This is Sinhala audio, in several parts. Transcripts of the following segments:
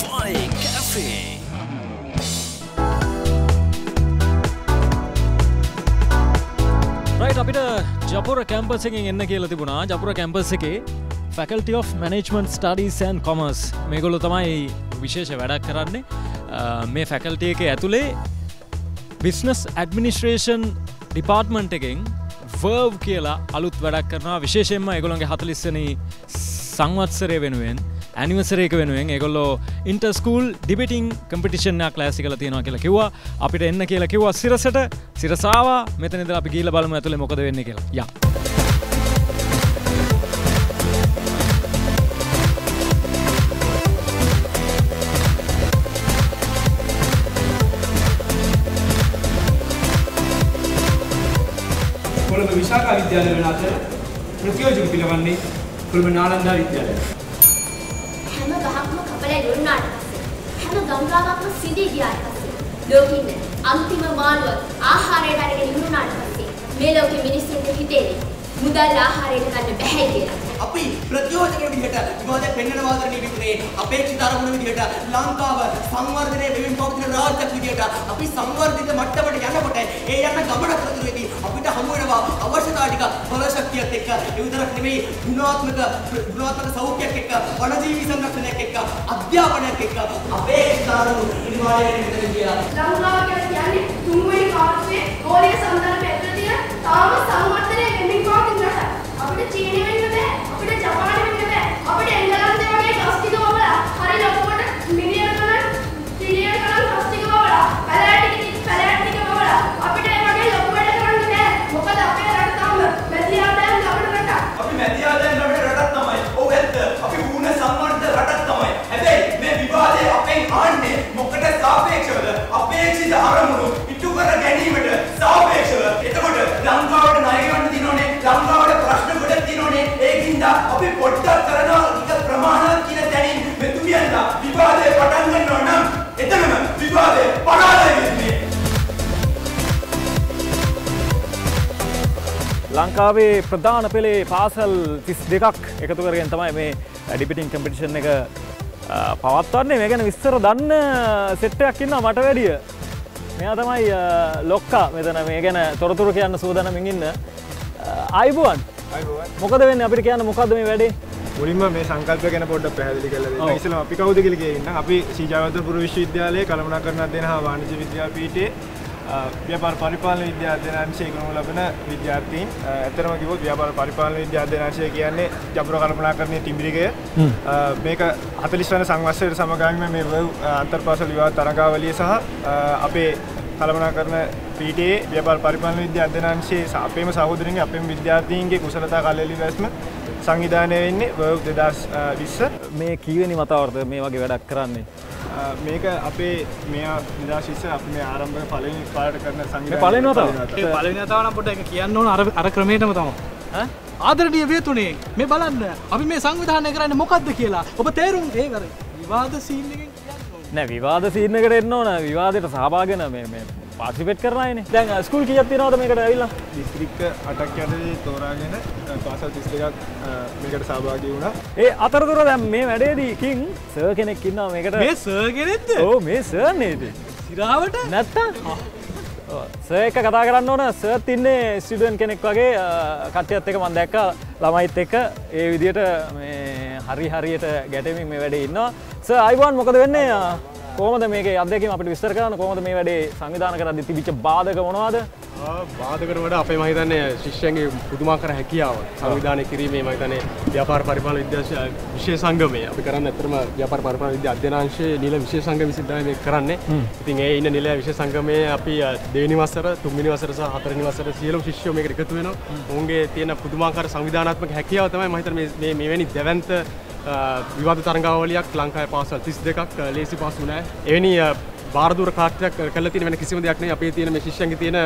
Fly Cafe. රයිට අපිට ජපුර කැම්පස් එකෙන් එන්න කියලා තිබුණා. ජපුර කැම්පස් එකේ ෆැකල්ටි of මනජමන්ට ස්ටඩීසන් කොමස් මේගොලු තමයි විශේෂ වැඩක් කරන්නේ. අ, මේ ෆැකල්ටිය එක ඇතුළේ බිස්නස් ඇඩමිනිස්ට්‍රේෂන් ඩිපාර්ට්මන්ට් එකෙන් වර්ව් කියලා අලුත් වැඩක් කරනවා. විශේෂයෙන්ම එගොළොන්ගේ හතලිස්සන සංවත්සරය වෙනුවෙන් ඇනිවසරේක වෙනුවෙන් එගොල්ලෝ ඉන්ටස්කූල් ඩිබිටිං කම්පිටිෂන්යක් ලෑසි කල තියෙනවා කියලා කිව්වා. අපිට එන්න කියලා කිව්වා සිරසට. සිරසාවා මෙතනද අපි ගීල බලම ඇතුළ මොකද වෙන්න කියලා. ය. කොළඹ විශාකා විද්‍යාලය වන අතර ප්‍රතියෝජක පිළවන්නේ කොළඹ නාලන්දා විද්‍යාලය. හැම ගහක්ම කපලා ඉවරුනාට පස්සේ. හැම ගංගාවක්ම සිඳී ගියාට පස්සේ. ලෝකෙ ඉන්න අන්තිම මාළුව ආහාරයට අරගෙන ඉවරුනාට පස්සේ මේ ලෝකෙ මිනිස්සුන්ට හිතෙන්නේ මුදල් ආහාරයට ගන්න බැහැ කියලා. අපි ප්‍රතියෝජක විදිහට විවාදය පෙන්වන වාදනය විතරේ අපේක්ෂිත අරමුණ විදිහට ලංකාව සංවර්ධනය වෙමින් පවතින රාජ්‍යයක් විදිහට අපි සංවර්ධිත මට්ටමට යනකොට ඒ යන ගමන අතරතුරේදී අපිට හමු වෙනවා අවශ්‍යතා ටික බල ශක්තියත් එක්ක ඒ විතරක් නෙමෙයි ගුණාත්මක ගුණාත්මක සෞඛ්‍යයක් එක්ක වනජීවි සංරක්ෂණයක් එක්ක අධ්‍යාපනයක් එක්ක අපේක්ෂිත අරමුණු නිර්මාණය වෙන්න කියලා. ලංකාව කියලා කියන්නේ තුන්වෙනි කාර්යයේ ගෝලීය සම්දර්භය ඇතුළත තියෙන තාම සංවර්ධනය ලංකාවේ ප්‍රධාන පෙළේ පාසල් තිස් දෙකක් එකතු කරගෙන තමයි මේ ඩිපිටිං කම්පිටිෂන් එක පවත්වන්නේ. මේ ගැන විස්තර දන්න සෙට්ටයක් ඉන්න මට වැඩිය. මෙයා තමයි ලොක්කා මෙතන මේ ගැන තොරතුරු කියන්න සූදනමින් ඉන්න. අයිබුවන්. මොකද වෙන්න? අපිට කියන්න මොකද මේ වැඩේ? මුලින්ම මේ සංකල්ප ගැන පොඩ්ඩක් පැහැදිලි කරලා. ඉස්සෙල්ලාම අපි කවුද කියලා කියන්න. අපි ශ්‍රීජාවතපුර විශ්වවිද්‍යාලයේ කළමනාකරණ අධ්‍යයන හා වාණිජ්‍ය විද්‍යාපීඨයේ ව්‍යාපාර පරිපාලන විද්‍යා අධ්‍යයනාංශයේ කරනු ලබන විද්‍යාර්ථීන්. අ, ඇත්තටම කිව්වොත් ව්‍යාපාර පරිපාලන විද්‍යා අධ්‍යයනාංශය කියන්නේ ජපුර කළමනාකරණයේ තිඹිරිගය. අ, මේක 40 වන සංවත්සරයට සමගාමීව මේ වව් අන්තර්පාසල් විවාද තරඟාවලිය සහ අපේ කළමනාකරන පීටේ ව්‍යාපාර පරිපාලන විද්‍යා අධ්‍යයනාංශයේ ස- අපේම සහෝදරින්ගේ අපේම විද්‍යාර්ථීන්ගේ කුසලතා කල්ලෙලි වැස්ම සංවිධානය වෙන්නේ වව් 2020 මේ කීවනි මතාවර්ත මේ වගේ වැඩක් කරන්නේ මේක අපේ මෙයා නිදශිස්ස අපි මේ ආරම්භ පලනි පාට කරන මේ? පළවෙනි ඒ පළවෙනි වතාව නම් පොඩ්ඩක් ඒක කියන්න ඕන අර අර ක්‍රමයටම තමයි. ඈ? ආදරණීය වියතුනේ මේ බලන්න අපි මේ සංවිධානය කරන්නේ මොකද්ද කියලා ඔබ තේරුම් ඒ වර විවාද සීන් එකෙන් කියන්න ඕන. නෑ විවාද සිීනකට එන්න ඕන විවාදයට සහභාගෙන මේ මේ පාසිපෙට් කරනයින දැන් ස්කුල් කියත් තිනවද මේකට ඇවිල්ලා? දිස්ත්‍රික්ක අටක් යටදී තෝරාගෙන පාසල් තිස් දෙකක් මේකට සභාගී වුණා. ඒ අතරතුර දැම් මේ වැඩේදී කින් සර් කෙනෙක් ඉන්නවා මේකට. මේ සර්ගෙනෙත්ද ඕ මේ සර් නේද සිරාවට? නැත්තා සේක කතා කරන්න ඕන. සර්ත් ඉන්නේ ස්ටිඩුවන් කෙනෙක් වගේ කට්ටියත් එක මන් දැක්ක. ළමයිත් එක්ක. ඒ විදියට හරි හරියට ගැටමින් මේ වැඩේ ඉන්නවා. ස අයිවාන් මොකද වෙන්නේ කෝමද මේක අදක අපට විස්තර කරන්න? කොමද මේ වැඩේ සංවිධාන කර තිබිච බාධක මොනවාද? බාධකට වඩ අපේ මහිතන්නේ ශිෂ්‍යයන්ගේ පුදුමාකර හැකියාව සංවිධානය කිරීමේ මහිතනේ ව්‍යාපාර පරිපාලන විද්‍යා විශේෂ සංගමය අපි කරන්න ඇතරම ව්‍යාපාර පරිපාලන විද්‍යා අධ්‍යනාංශයේ නිල විශේෂ සංගම විසින් මේ කරන්නේ. ඉතින් ඒ ඉන්න නිල විශේෂ සංගමයේ අපි දෙවෙනි වසර, තුන්වෙනි වසර සහ හතරවෙනි වසර සියලුම ශිෂ්‍යයෝ මේකට එකතු වෙනවා. ඔවුන්ගේ තියෙන පුදුමාකාර සංවිධානාත්මක හැකියාව තමයි මම හිතන්නේ මේ මෙවැනි දැවැන්ත විවාද තරංගාවලියක් ලංකාවේ පාසල් 32ක් අ, ලේසි පාසු නෑ. එවැනි අ, බාරදුර කාර්යයක් කරලා තියෙන වෙන කිසිම දෙයක් නෙවෙයි අපේ තියෙන මේ ශිෂ්‍යයන්ගේ තියෙන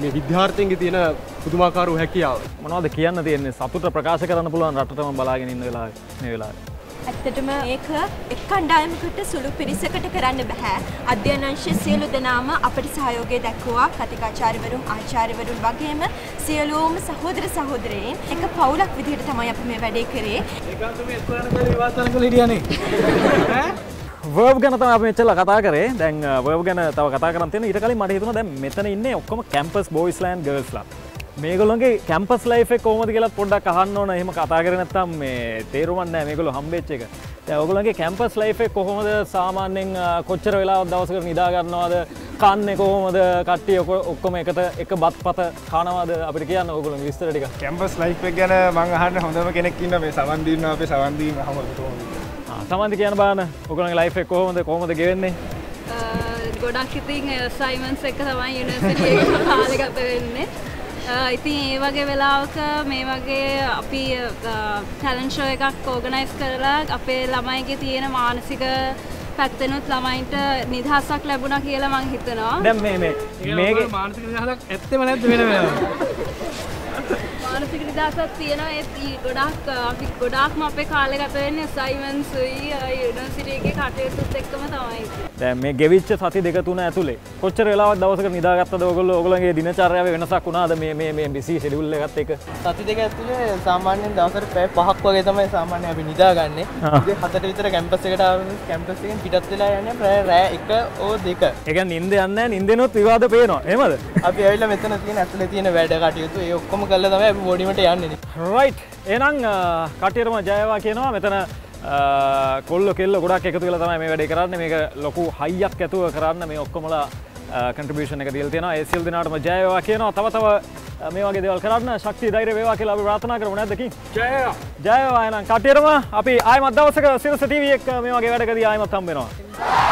මේ විද්‍යාර්ථයන්ගේ තියෙන පුදුමාකාර වූ හැකියාව. මොනවද කියන්න තියෙන්නේ සතුට ප්‍රකාශ කරන්න පුළුවන් රටටම බලාගෙන ඉන්න වෙලා මේ වෙලා ඇත්තටම ඒක එක් කණ්ඩායමකට සුළු පිරිසකට කරන්න බැහැ. අධ්‍යයනංශ සියලු දෙනාම අපට සහයෝගය දැක්වුවා. කතිකාචාර්යවරුන් ආචාර්යවරුන් වගේම සියලුම සහෝදර සහෝදරයන් එක පවුලක් විදිහට තමයි අපි මේ වැඩේ කරේ. ඒකාන්ත මේ ස්කෝලන කරේ විවාද තරංගවල හිටියානේ. ඈ? වර්බ් ගැන තම මෙච්චල කතා කරේ දැන් වර්බ් ගැන තව කතා කරන්න ඊට කලින් මට හිතුන දැන් මෙතන ඉන්න ඔක්කොම කැම්පස් බෝයිස්ලෑන් ගර්ස්ලා මේගොලොන්ගේ කැම්පස් ලයිෆ කෝමද කියලත් පොඩ්ඩක් අහන්න ඕන. එහෙම කතා කරනත්තම් මේ තේරුවන්න මේගොල හම්බේච්ච එක. ඔගුලගේ කැම්පස් ලයිෆේ කොහොමද? සාමාන්‍යෙන් කොච්චර වෙලා දවසක නිදාගන්නවාද කන්න කොහොමද? කට්ටිය ඔක්කොම එකට එක බත් පත කානවාද? අපිට කියන්න ඔගුල විස්තරටික කැම්පස් ලයිෆ් එක ගැන මං අහන්න හොඳම කෙනෙක් ඉන්න මේ සවන්දීන්න අපේ සවන්දීම හම සමන්ති කියන බාන ඔගුලගේ ලයිෆ කොහොමද? කොහොමද ගෙවෙන්නේ? ගොඩක් ඉතින් සයිමන්ස් එක තමයි යුනිවර්සිටිය කාලගත වෙන්නේ ඉතින් ඒ වගේ වෙලාවක මේ වගේ අපි ටැලන්ෂෝ එකක් ඕගනයිස් කරලා අපේ ළමයිගේ තියෙන මානසික පැත්තනුත් ළමයින්ට නිදහසක් ලැබුණ කියලා මං හිතනවා. දැම් මේ මේ මානසික නිදහසක් ඇත්තම නැද්ද වෙන වෙනවා මානසික නිදහසක් තියෙනවා ඒත් ගොඩක් අපි ගොඩාක්ම අපේ කාලේ ගත වෙන්නේ අසයින්මන්ට්ස් උයි යුනිවර්සිටි එකේ කටයුතුත් එක්කම තමයි. දැන් මේ ගෙවිච්ච සති දෙක තුන ඇතුලේ කොච්චර වෙලාවක් දවසක නිදාගත්තද ඔයගොල්ලෝ ඔයගොල්ලෝගේ දිනචර්යාවේ වෙනසක් වුණාද මේ මේ මේ බිසි ෂෙඩියුල් එකත් එක්ක? සති දෙක ඇතුලේ සාමාන්‍යයෙන් දවසට පැය පහක් වගේ තමයි සාමාන්‍යයෙන් අපි නිදාගන්නේ. ඉතින් හතට විතර කැම්පස් එකට ආවම කැම්පස් එකෙන් පිටත් වෙලා යන්නේ ප්‍රය රෑ එක ඕ දෙක. ඒ කියන්නේ නිින්ද යන්නේ නැහැ නිින්දෙනොත් විවාද පේනවා. එහෙමද? අපි ඇවිල්ලා මෙතන තියෙන ඇතුලේ තියෙන වැඩ කටයුතු ඒ ඔක්කොම කරලා තමයි අපි බෝඩිමට යන්නේ. රයිට්. එහෙනම් කටියටම ජයවා කියනවා. මෙතන කොල්ල කෙල්ල ගොඩක් එකතු කළ තමයි මේ වැඩේ කරන්න. මේක ලොකු හයියක් ඇතුව කරන්න මේ ඔක්කොමලා කන්ට්‍රිබියෂන් එක දිල් තියෙනවා. ඒ සියලු දෙනාටම ජයවා කියනවා. තව තව මේ වගේ දේවල් කරන්න ශක්තිය ධෛර්ය වේවා කියලා අපි ප්‍රාර්ථනා කරමු. නැද්ද කි? ජය ජයවා එහෙනම් කටියටම අපි ආයමත් දවසක සිරස ටීවී එක මේ වගේ වැඩකදී ආයමත් හම්බ වෙනවා